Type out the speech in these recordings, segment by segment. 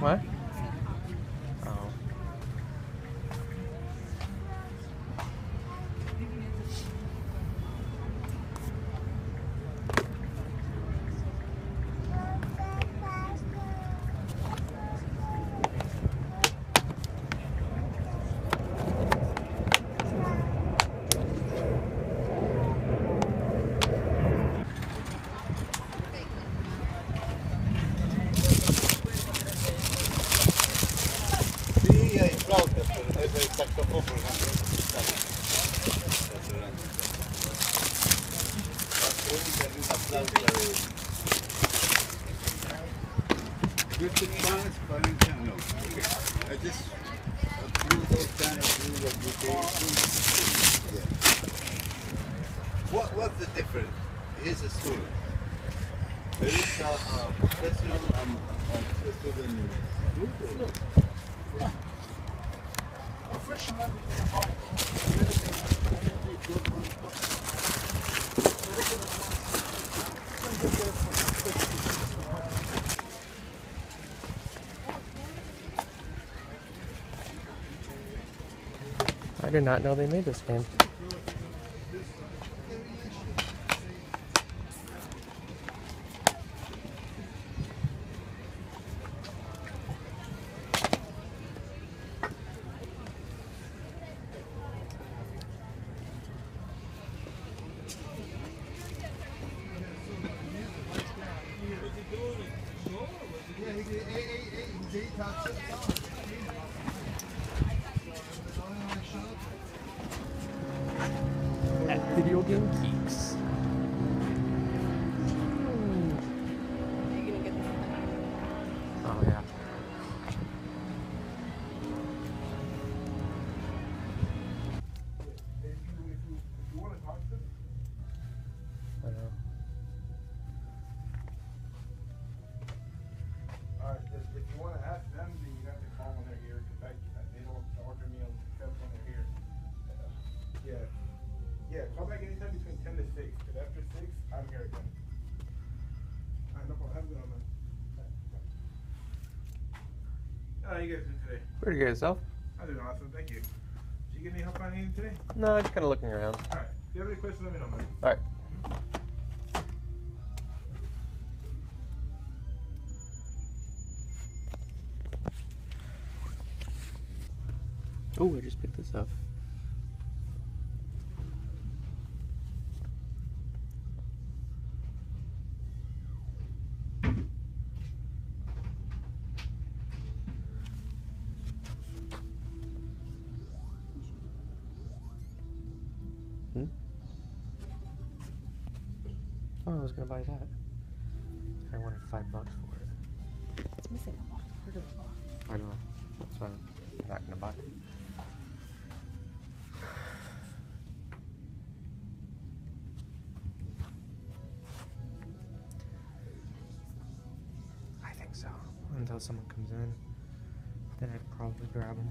What? Oh. Sí, hay flautas, pero es el saxofón, por ejemplo. La crónica de una flauta de... You took Spanish, Valencian, no. I just do those kind of things that you say. Yeah. What, what's the difference? Student. There is a, professional I did not know they made this game. Pretty good yourself? I'm doing awesome, thank you. Did you get any help on anything today? No, just kind of looking around. Alright, if you have any questions, let me know, man. All right. Oh, I just picked this up. Buy that. I wanted five bucks for it. It's missing a lot part of the box. I know. That's why I'm not gonna buy it. I think so. Until someone comes in, then I'd probably grab them.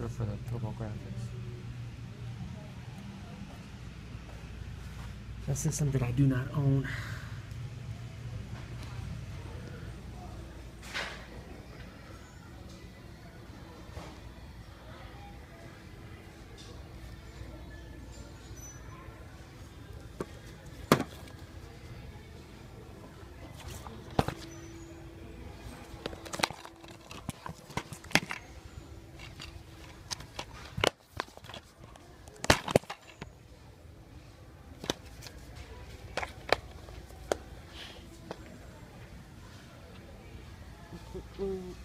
The TurboGrafx. That system that I do not own. Puzzles.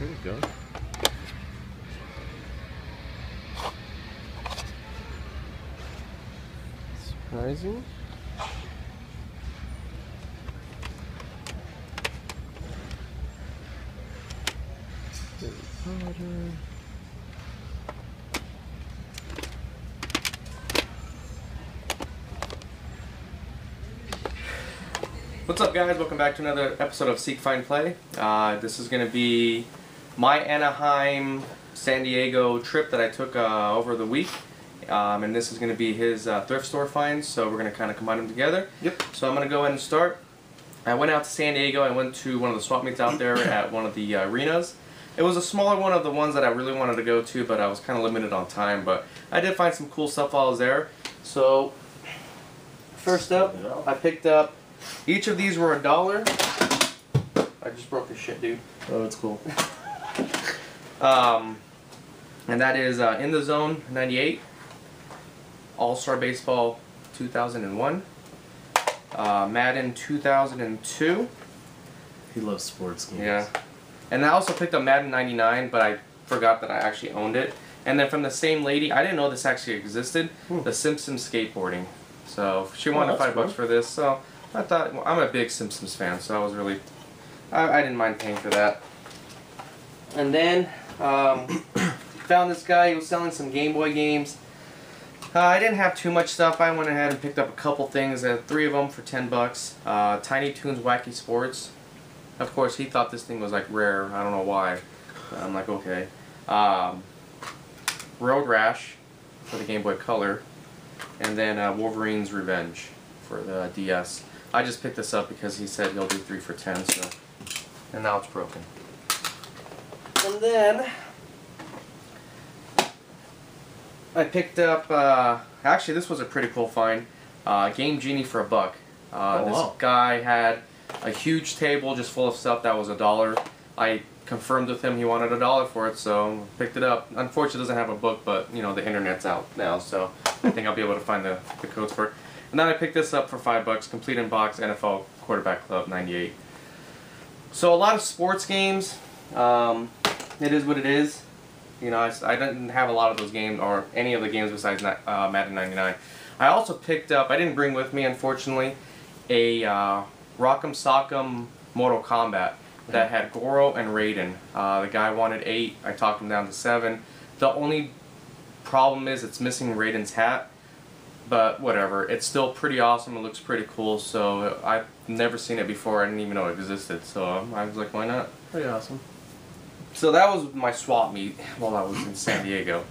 There we go. What's up, guys? Welcome back to another episode of Seek, Find, Play. Uh, this is going to be my Anaheim, San Diego trip that I took uh, over the week. Um, and this is going to be his uh, thrift store finds, so we're going to kind of combine them together. Yep. So I'm going to go ahead and start. I went out to San Diego. I went to one of the swap meets out there at one of the uh, arenas. It was a smaller one of the ones that I really wanted to go to, but I was kind of limited on time. But I did find some cool stuff while I was there. So, first up, I picked up. Each of these were a dollar. I just broke this shit, dude. Oh, it's cool. Um, and that is uh, In the Zone 98, All Star Baseball 2001, uh, Madden 2002. He loves sports games. Yeah. And I also picked up Madden 99, but I forgot that I actually owned it. And then from the same lady, I didn't know this actually existed, Hmm. the Simpsons skateboarding. So she wanted Oh, five bucks for this. So I thought well, I'm a big Simpsons fan, so I was really I, I didn't mind paying for that. And then um, found this guy. He was selling some Game Boy games. Uh, I didn't have too much stuff. I went ahead and picked up a couple things. Uh, three of them for ten bucks. Uh, Tiny Toons Wacky Sports. Of course, he thought this thing was like rare. I don't know why. I'm like, okay. Um, Road Rash for the Game Boy Color, and then uh, Wolverine's Revenge for the DS. I just picked this up because he said he'll do three for ten. So, and now it's broken. And then I picked up. Uh, actually, this was a pretty cool find. Uh, Game Genie for a buck. Uh, Oh, this wow. guy had a huge table just full of stuff that was a dollar. I confirmed with him he wanted a dollar for it, so picked it up. Unfortunately, it doesn't have a book, but you know the internet's out now, so I think I'll be able to find the, the codes for it. And then I picked this up for five bucks, complete in box NFL Quarterback Club '98. So a lot of sports games. Um, it is what it is. You know, I didn't have a lot of those games or any of the games besides uh, Madden 99. I also picked up. I didn't bring with me, unfortunately, a uh, Rock'em Sock'em Mortal Kombat that had Goro and Raiden. Uh, the guy wanted eight. I talked him down to seven. The only problem is it's missing Raiden's hat, but whatever. It's still pretty awesome. It looks pretty cool. So I've never seen it before. I didn't even know it existed. So I was like, why not? Pretty awesome. So that was my swap meet while I was in San Diego.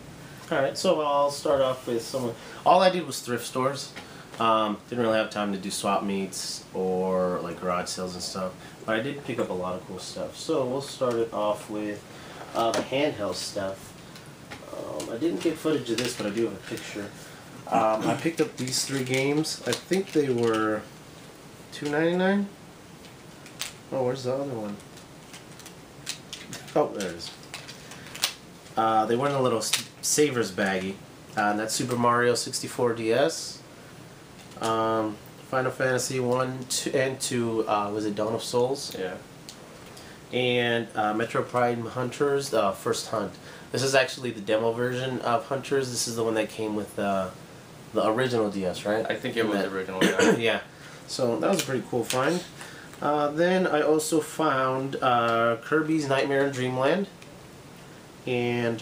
All right, so I'll start off with some. All I did was thrift stores. Um, didn't really have time to do swap meets or like garage sales and stuff, but I did pick up a lot of cool stuff. So we'll start it off with uh, the handheld stuff. Um, I didn't get footage of this, but I do have a picture. Um, I picked up these three games. I think they were two ninety nine. Oh, where's the other one? Oh, there it is. Uh, they were in a little Savers baggie. Uh, and that's Super Mario 64 DS. Um, Final Fantasy 1 two, and 2 uh, was it Dawn of Souls? Yeah. And uh, Metroid Prime Hunters, the first hunt. This is actually the demo version of Hunters. This is the one that came with uh, the original DS, right? I think it was That- the original. Yeah. yeah. So that was a pretty cool find. Uh, then I also found uh, Kirby's Nightmare in Dreamland and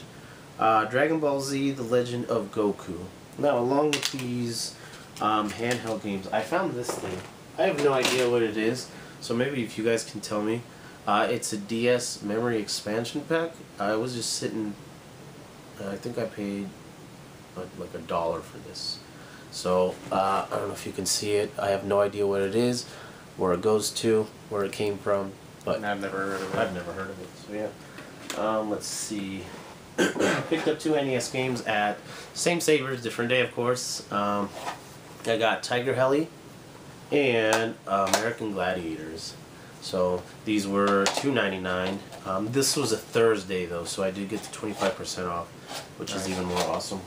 uh, Dragon Ball Z: The Legend of Goku. Now, along with these um, handheld games, I found this thing. I have no idea what it is, so maybe if you guys can tell me. Uh, it's a DS memory expansion pack. I was just sitting. I think I paid like, like a dollar for this. So uh, I don't know if you can see it. I have no idea what it is, where it goes to, where it came from, but I've never heard of it. I've never heard of it. So yeah. Um, let's see. Picked up two NES games at same Savers, different day of course. Um, I got Tiger Heli and uh, American Gladiators. So these were two ninety nine. Um, this was a Thursday though, so I did get the twenty five percent off, which is even more awesome.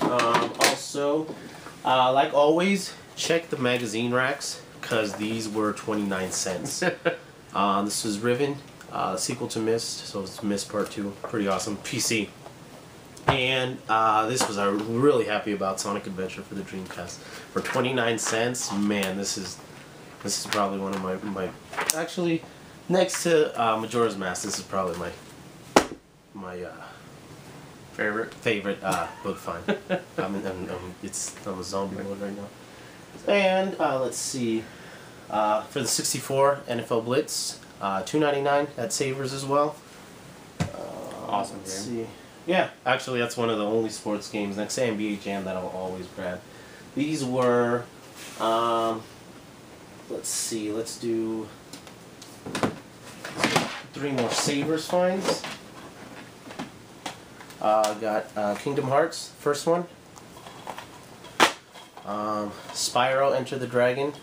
Um, also, uh, like always, check the magazine racks because these were twenty nine cents. Um, this was Riven, uh, sequel to Myst, so it's Myst Part 2. Pretty awesome. PC. And uh, this was, I'm really happy about Sonic Adventure for the Dreamcast. For 29 cents, man, this is this is probably one of my, my actually, next to uh, Majora's Mask, this is probably my my uh, Favorite. favorite uh, book find. I'm, in, I'm, I'm, it's, I'm a zombie mode right now. And uh, let's see. Uh, for the 64 NFL Blitz, uh, 2.99 at Savers as well. Uh, Awesome let's game. see. Yeah, actually, that's one of the only sports games next to NBA Jam that I'll always grab. These were, um, let's see, let's do three more Savers finds. Uh, got uh, Kingdom Hearts, first one. Um, Spyro Enter the Dragon.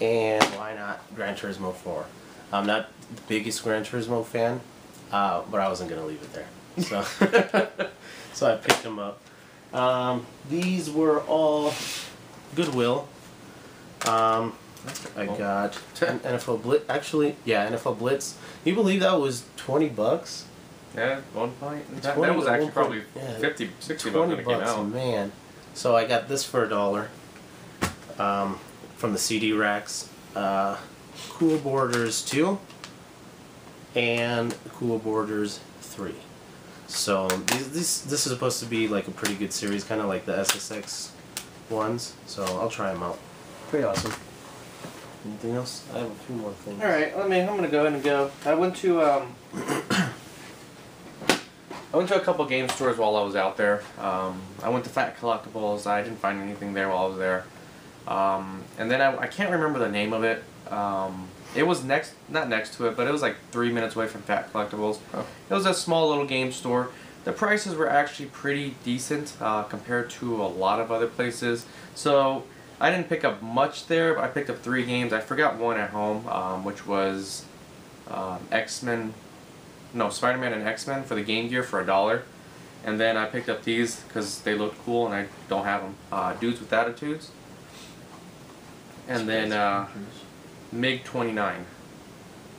And why not Gran Turismo 4? I'm not the biggest Gran Turismo fan, uh, but I wasn't going to leave it there. So, so I picked them up. Um, these were all Goodwill. Um, I got an NFL Blitz. Actually, yeah, NFL Blitz. You believe that was 20 bucks? Yeah, one point. That, 20 that was actually probably point, yeah. 50, 60 bucks 20 when it came out. man. So I got this for a dollar um, from the CD racks. Uh, cool Boarders 2 and Cool Boarders 3. So these, this this is supposed to be like a pretty good series, kind of like the SSX ones. So I'll try them out. Pretty awesome. Anything else? I have a few more things. All right, I mean, I'm gonna go ahead and go. I went to um, I went to a couple game stores while I was out there. Um, I went to Fat Collectibles. I didn't find anything there while I was there. Um, and then I, I can't remember the name of it. Um, it was next, not next to it, but it was like three minutes away from Fat Collectibles. It was a small little game store. The prices were actually pretty decent uh, compared to a lot of other places. So I didn't pick up much there, but I picked up three games. I forgot one at home, um, which was um, X Men, no Spider Man and X Men for the Game Gear for a dollar. And then I picked up these because they looked cool, and I don't have them. Uh, Dudes with Attitudes. And then uh, MiG 29.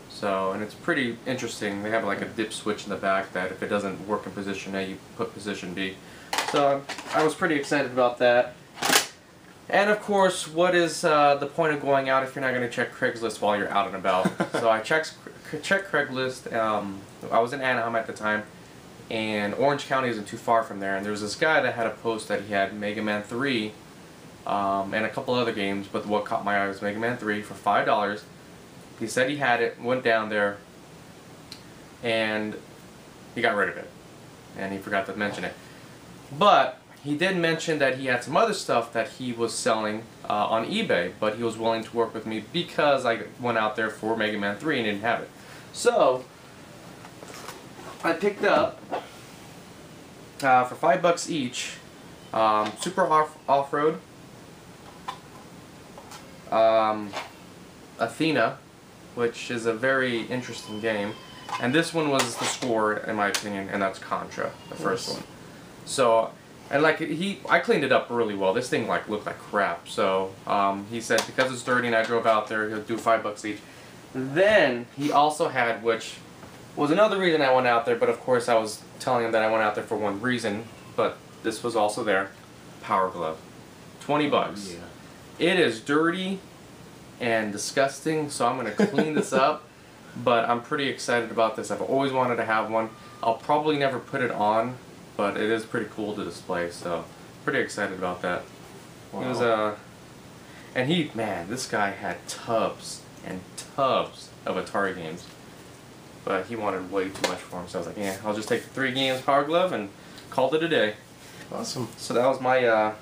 So, and it's pretty interesting. They have like a dip switch in the back that if it doesn't work in position A, you put position B. So, I was pretty excited about that. And of course, what is uh, the point of going out if you're not going to check Craigslist while you're out and about? so I checked checked Craigslist. Um, I was in Anaheim at the time, and Orange County isn't too far from there. And there was this guy that had a post that he had Mega Man 3 um, and a couple other games, but what caught my eye was Mega Man 3 for five dollars. He said he had it, went down there, and he got rid of it, and he forgot to mention it. But he did mention that he had some other stuff that he was selling uh, on eBay, but he was willing to work with me because I went out there for Mega Man 3 and didn't have it. So I picked up uh, for five bucks each um, Super Off Off Road, um, Athena, which is a very interesting game, and this one was the score in my opinion, and that's Contra, the first one. So, and like he, I cleaned it up really well. This thing like looked like crap. So um, he said because it's dirty and I drove out there, he'll do five bucks each. Then he also had, which was another reason I went out there, but of course I was telling him that I went out there for one reason, but this was also there. Power Glove, twenty bucks. Yeah. It is dirty and disgusting, so I'm gonna clean this up. But I'm pretty excited about this. I've always wanted to have one. I'll probably never put it on, but it is pretty cool to display. So pretty excited about that. It was uh, and he man, this guy had tubs and tubs of Atari games, but he wanted way too much for him. So I was like, yeah, I'll just take the three games Power Glove and called it a day. Awesome. So that was my uh,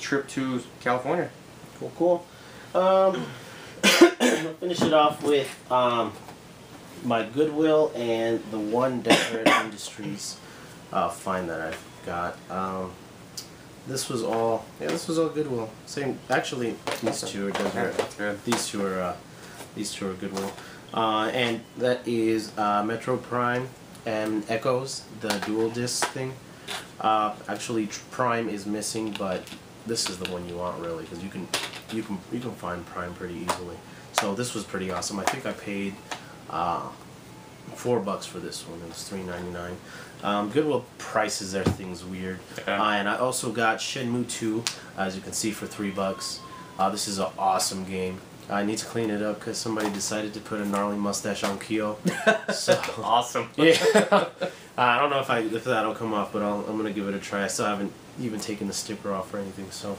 trip to California. Cool, cool. Um, I'll finish it off with um, my Goodwill and the one Deseret Industries uh, find that I've got. Um, this was all yeah, this was all Goodwill. Same actually these two are Yeah, Deseret. that's good. These two are uh, these two are Goodwill. Uh, and that is uh, Metroid Prime and Echoes, the dual disc thing. Uh, actually, Prime is missing, but this is the one you want really because you can you can you can find Prime pretty easily. So this was pretty awesome. I think I paid uh, four bucks for this one. It was three ninety nine. Um, Goodwill prices their things weird. Uh, and I also got Shenmue two, as you can see, for three bucks. Uh, this is an awesome game. I need to clean it up because somebody decided to put a gnarly mustache on Keo. so Awesome. yeah, I don't know if I if that'll come off, but I'll, I'm gonna give it a try. I still haven't even taken the sticker off or anything. So,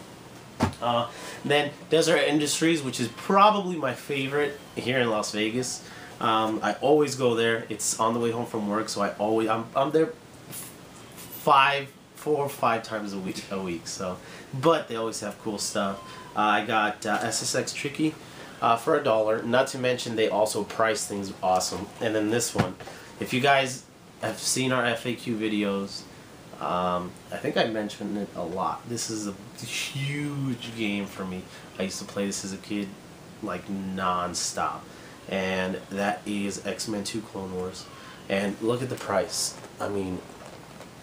uh, then Deseret Industries, which is probably my favorite here in Las Vegas. Um, I always go there. It's on the way home from work, so I always I'm I'm there five, four or five times a week a week. So, but they always have cool stuff. Uh, I got uh, SSX Tricky uh, for a dollar. Not to mention they also price things awesome. And then this one, if you guys have seen our FAQ videos, um, I think I mentioned it a lot. This is a huge game for me. I used to play this as a kid, like non-stop, and that is X Men Two: Clone Wars. And look at the price. I mean,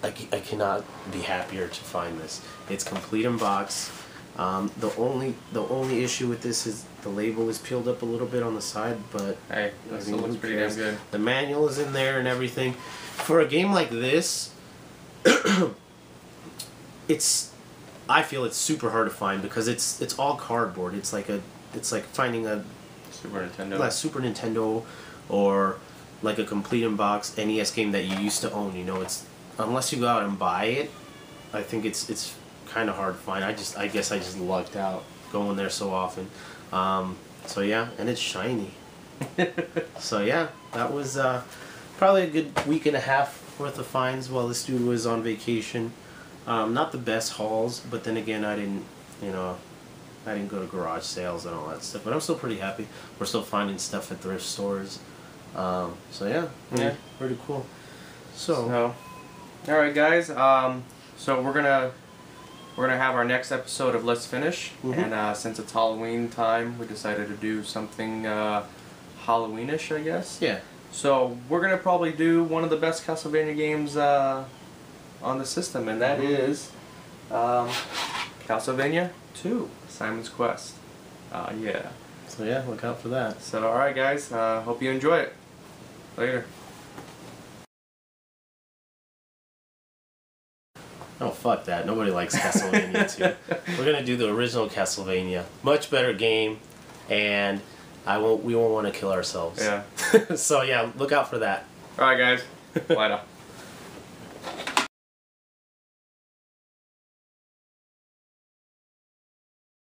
I, I cannot be happier to find this. It's complete in box. Um, the only the only issue with this is the label is peeled up a little bit on the side, but Hey, I mean, looks pretty damn good. the manual is in there and everything. For a game like this, it's I feel it's super hard to find because it's it's all cardboard. It's like a it's like finding a Super Nintendo. like Super Nintendo or like a complete in box NES game that you used to own. You know, it's unless you go out and buy it, I think it's it's kind of hard to find. I just I guess I just lucked out going there so often. Um, so yeah, and it's shiny. so yeah, that was uh, probably a good week and a half worth of finds while this dude was on vacation. Um, not the best hauls, but then again, I didn't, you know, I didn't go to garage sales and all that stuff. But I'm still pretty happy. We're still finding stuff at thrift stores. Um, so yeah, Yeah. pretty cool. So, So, all right, guys. Um, so we're gonna we're gonna have our next episode of Let's Finish, Mhm. and uh, since it's Halloween time, we decided to do something uh, Halloweenish, I guess. yeah, So we're gonna probably do one of the best Castlevania games uh, on the system, and that Mhm. is um, Castlevania Two: Simon's Quest. Uh, yeah. so yeah, look out for that. So all right, guys. Uh, hope you enjoy it. Later. Fuck that! Nobody likes Castlevania 2. We're gonna do the original Castlevania. Much better game, and I won't. We won't want to kill ourselves. Yeah. so yeah, look out for that. All right, guys. Later.